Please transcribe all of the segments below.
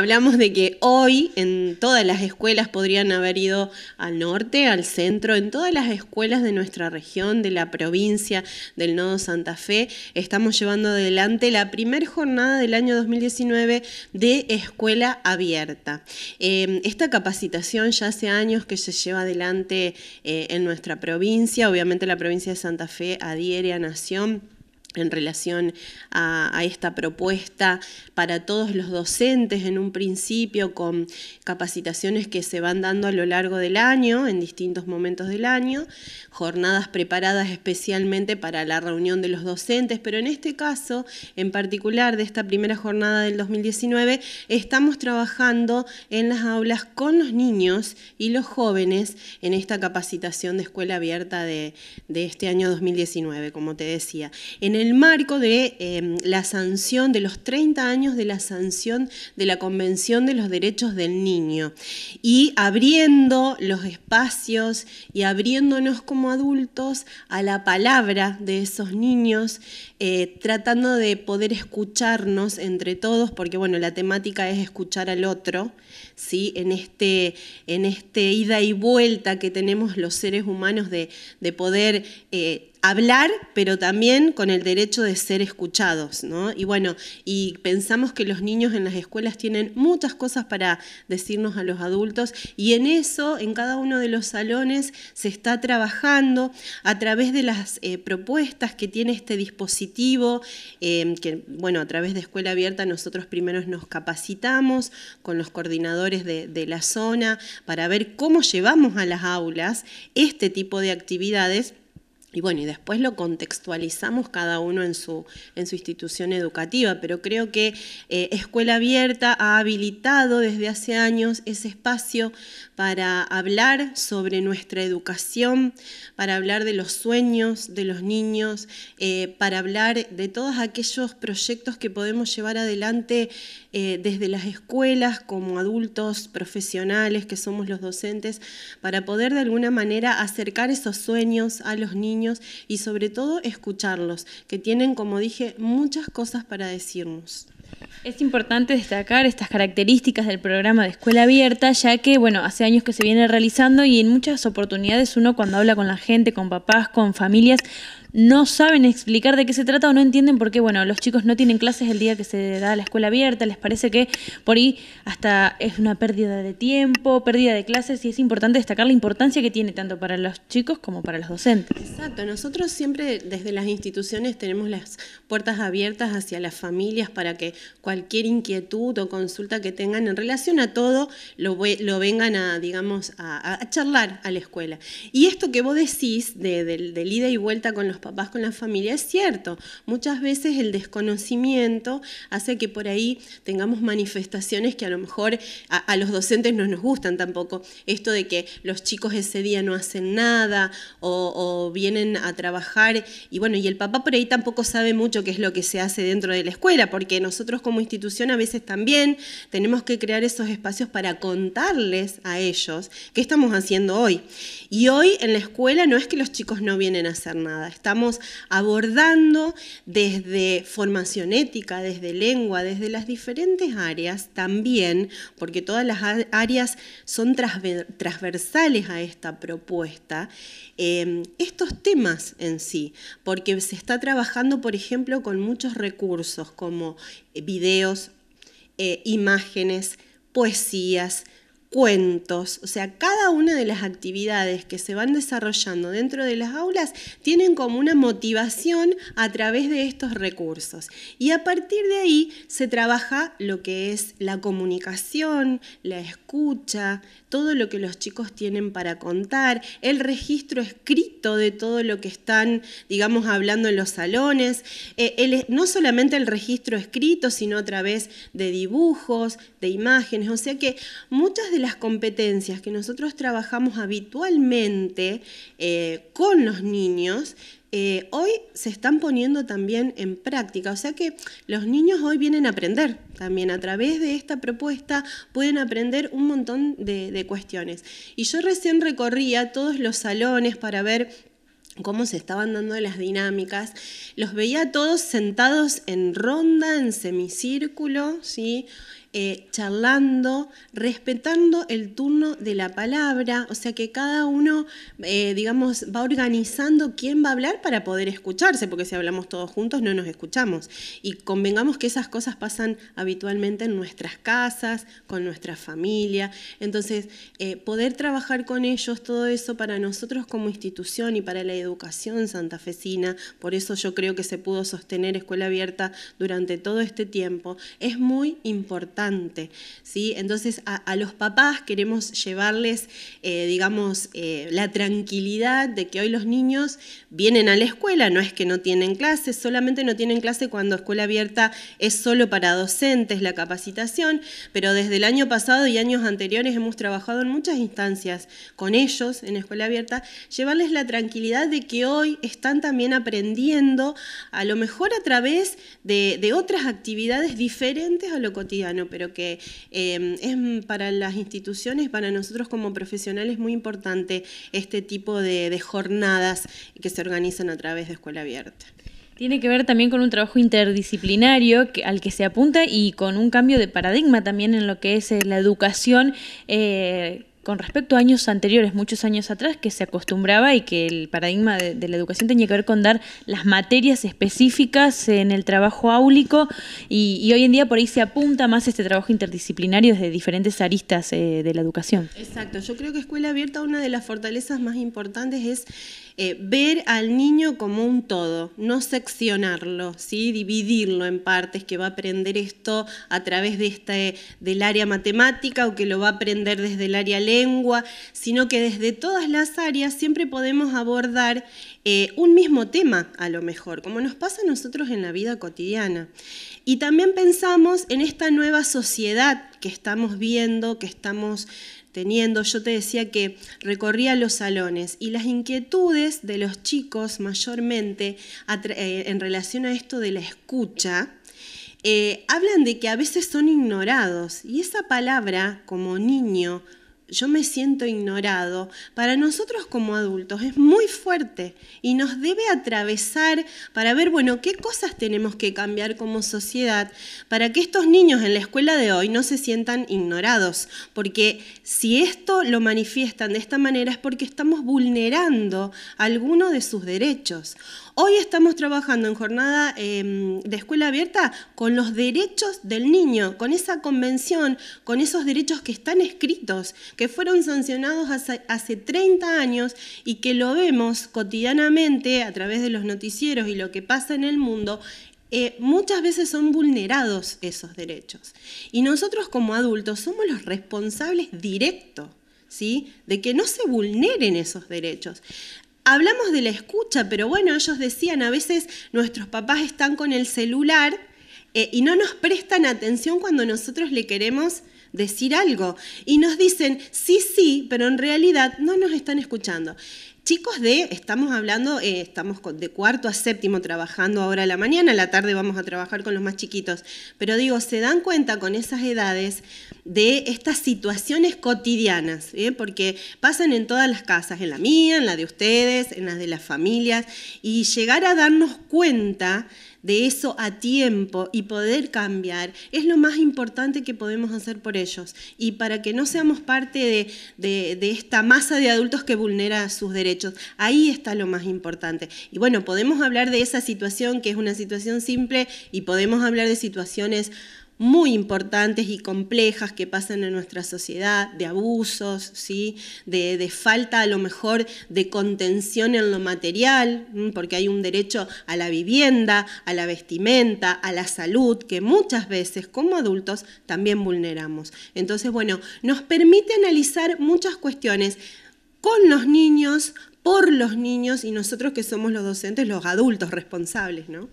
Hablamos de que hoy en todas las escuelas podrían haber ido al norte, al centro, en todas las escuelas de nuestra región, de la provincia del Nodo Santa Fe, estamos llevando adelante la primera jornada del año 2019 de escuela abierta. Eh, esta capacitación ya hace años que se lleva adelante eh, en nuestra provincia, obviamente la provincia de Santa Fe adhiere a Nación en relación a, esta propuesta para todos los docentes en un principio con capacitaciones que se van dando a lo largo del año, en distintos momentos del año, jornadas preparadas especialmente para la reunión de los docentes, pero en este caso, en particular de esta primera jornada del 2019, estamos trabajando en las aulas con los niños y los jóvenes en esta capacitación de escuela abierta de, de este año 2019, como te decía. Marco de em, la sanción, de los 30 años de la sanción de la Convención de los Derechos del Niño y abriendo los espacios y abriéndonos como adultos a la palabra de esos niños, eh, tratando de poder escucharnos entre todos, porque bueno, la temática es escuchar al otro, ¿sí? en, este, en este ida y vuelta que tenemos los seres humanos de, de poder... Eh, hablar, pero también con el derecho de ser escuchados, ¿no? Y bueno, y pensamos que los niños en las escuelas tienen muchas cosas para decirnos a los adultos y en eso, en cada uno de los salones, se está trabajando a través de las eh, propuestas que tiene este dispositivo, eh, que bueno, a través de Escuela Abierta nosotros primero nos capacitamos con los coordinadores de la zona para ver cómo llevamos a las aulas este tipo de actividades y bueno, y después lo contextualizamos cada uno en su, en su institución educativa, pero creo que eh, Escuela Abierta ha habilitado desde hace años ese espacio para hablar sobre nuestra educación, para hablar de los sueños de los niños, eh, para hablar de todos aquellos proyectos que podemos llevar adelante eh, desde las escuelas como adultos profesionales que somos los docentes, para poder de alguna manera acercar esos sueños a los niños y sobre todo escucharlos, que tienen, como dije, muchas cosas para decirnos. Es importante destacar estas características del programa de escuela abierta, ya que, bueno, hace años que se viene realizando y en muchas oportunidades uno cuando habla con la gente, con papás, con familias, no saben explicar de qué se trata o no entienden por qué, bueno, los chicos no tienen clases el día que se da la escuela abierta, les parece que por ahí hasta es una pérdida de tiempo, pérdida de clases y es importante destacar la importancia que tiene tanto para los chicos como para los docentes. Exacto, nosotros siempre desde las instituciones tenemos las puertas abiertas hacia las familias para que cualquier inquietud o consulta que tengan en relación a todo lo, lo vengan a, digamos, a, charlar a la escuela. Y esto que vos decís de, del ida y vuelta con los papás, con la familia, es cierto. Muchas veces el desconocimiento hace que por ahí tengamos manifestaciones que a lo mejor a, los docentes no nos gustan tampoco. Esto de que los chicos ese día no hacen nada o, vienen a trabajar y bueno, y el papá por ahí tampoco sabe mucho qué es lo que se hace dentro de la escuela, porque nosotros como institución a veces también tenemos que crear esos espacios para contarles a ellos qué estamos haciendo hoy. Y hoy en la escuela no es que los chicos no vienen a hacer nada, estamos abordando desde formación ética, desde lengua, desde las diferentes áreas también, porque todas las áreas son transversales a esta propuesta, eh, estos temas en sí, porque se está trabajando, por ejemplo, con muchos recursos como videos, eh, imágenes, poesías, cuentos, o sea, cada una de las actividades que se van desarrollando dentro de las aulas tienen como una motivación a través de estos recursos. Y a partir de ahí se trabaja lo que es la comunicación, la escucha, todo lo que los chicos tienen para contar, el registro escrito de todo lo que están, digamos, hablando en los salones, eh, no solamente el registro escrito, sino a través de dibujos, de imágenes, o sea que muchas de las competencias que nosotros trabajamos habitualmente eh, con los niños, eh, hoy se están poniendo también en práctica. O sea que los niños hoy vienen a aprender también. A través de esta propuesta pueden aprender un montón de, de cuestiones. Y yo recién recorría todos los salones para ver cómo se estaban dando las dinámicas. Los veía todos sentados en ronda, en semicírculo, ¿sí? Eh, charlando, respetando el turno de la palabra, o sea que cada uno, eh, digamos, va organizando quién va a hablar para poder escucharse, porque si hablamos todos juntos no nos escuchamos. Y convengamos que esas cosas pasan habitualmente en nuestras casas, con nuestra familia. Entonces, eh, poder trabajar con ellos, todo eso para nosotros como institución y para la educación santafesina, por eso yo creo que se pudo sostener escuela abierta durante todo este tiempo, es muy importante. Entonces a, los papás queremos llevarles, eh, digamos, eh, la tranquilidad de que hoy los niños vienen a la escuela, no es que no tienen clases, solamente no tienen clase cuando escuela abierta es solo para docentes la capacitación, pero desde el año pasado y años anteriores hemos trabajado en muchas instancias con ellos en escuela abierta, llevarles la tranquilidad de que hoy están también aprendiendo, a lo mejor a través de otras actividades diferentes a lo cotidiano, pero que em, es para las instituciones, para nosotros como profesionales muy importante este tipo de, jornadas que se organizan a través de Escuela Abierta. Tiene que ver también con un trabajo interdisciplinario al que se apunta y con un cambio de paradigma también en lo que es eh, la educación. Eh, con respecto a años anteriores, muchos años atrás, que se acostumbraba y que el paradigma de, la educación tenía que ver con dar las materias específicas en el trabajo áulico y, hoy en día por ahí se apunta más este trabajo interdisciplinario desde diferentes aristas eh, de la educación. Exacto, yo creo que Escuela Abierta una de las fortalezas más importantes es eh, ver al niño como un todo, no seccionarlo, ¿sí? dividirlo en partes, que va a aprender esto a través de este, del área matemática o que lo va a aprender desde el área lengua, sino que desde todas las áreas siempre podemos abordar eh, un mismo tema, a lo mejor, como nos pasa a nosotros en la vida cotidiana. Y también pensamos en esta nueva sociedad que estamos viendo, que estamos teniendo, yo te decía que recorría los salones y las inquietudes de los chicos mayormente eh, en relación a esto de la escucha, eh, hablan de que a veces son ignorados y esa palabra como niño yo me siento ignorado, para nosotros como adultos es muy fuerte y nos debe atravesar para ver, bueno, qué cosas tenemos que cambiar como sociedad para que estos niños en la escuela de hoy no se sientan ignorados, porque si esto lo manifiestan de esta manera es porque estamos vulnerando alguno de sus derechos. Hoy estamos trabajando en jornada em, de escuela abierta con los derechos del niño, con esa convención, con esos derechos que están escritos, que fueron sancionados hace, 30 años y que lo vemos cotidianamente a través de los noticieros y lo que pasa en el mundo eh, muchas veces son vulnerados esos derechos. Y nosotros como adultos somos los responsables directos ¿sí? de que no se vulneren esos derechos. Hablamos de la escucha, pero bueno, ellos decían, a veces nuestros papás están con el celular eh, y no nos prestan atención cuando nosotros le queremos decir algo. Y nos dicen, sí, sí, pero en realidad no nos están escuchando. Chicos de, estamos hablando, eh, estamos de cuarto a séptimo trabajando ahora a la mañana, a la tarde vamos a trabajar con los más chiquitos, pero digo, se dan cuenta con esas edades de estas situaciones cotidianas, ¿eh? porque pasan en todas las casas, en la mía, en la de ustedes, en las de las familias, y llegar a darnos cuenta de eso a tiempo y poder cambiar es lo más importante que podemos hacer por ellos. Y para que no seamos parte de, esta masa de adultos que vulnera sus derechos, ahí está lo más importante. Y bueno, podemos hablar de esa situación que es una situación simple y podemos hablar de situaciones muy importantes y complejas que pasan en nuestra sociedad, de abusos, ¿sí? de, falta a lo mejor de contención en lo material, porque hay un derecho a la vivienda, a la vestimenta, a la salud, que muchas veces como adultos también vulneramos. Entonces, bueno, nos permite analizar muchas cuestiones con los niños, por los niños y nosotros que somos los docentes, los adultos responsables, ¿no?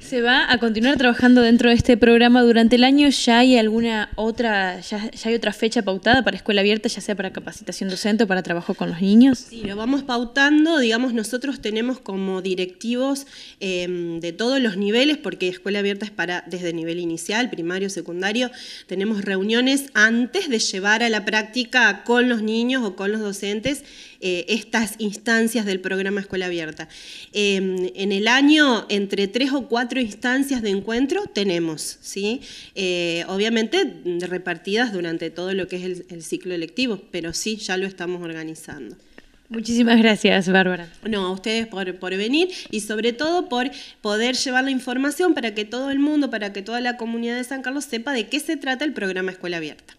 Se va a continuar trabajando dentro de este programa durante el año. ¿Ya hay alguna otra, ya, hay otra fecha pautada para escuela abierta, ya sea para capacitación docente o para trabajo con los niños? Sí, lo vamos pautando. Digamos, nosotros tenemos como directivos em, de todos los niveles, porque escuela abierta es para desde nivel inicial, primario, secundario. Tenemos reuniones antes de llevar a la práctica con los niños o con los docentes eh, estas instancias del programa Escuela Abierta. Em, en el año, entre tres o cuatro instancias de encuentro tenemos, ¿sí? Eh, obviamente repartidas durante todo lo que es el, ciclo electivo, pero sí, ya lo estamos organizando. Muchísimas gracias, Bárbara. No, a ustedes por, por, venir y sobre todo por poder llevar la información para que todo el mundo, para que toda la comunidad de San Carlos sepa de qué se trata el programa Escuela Abierta.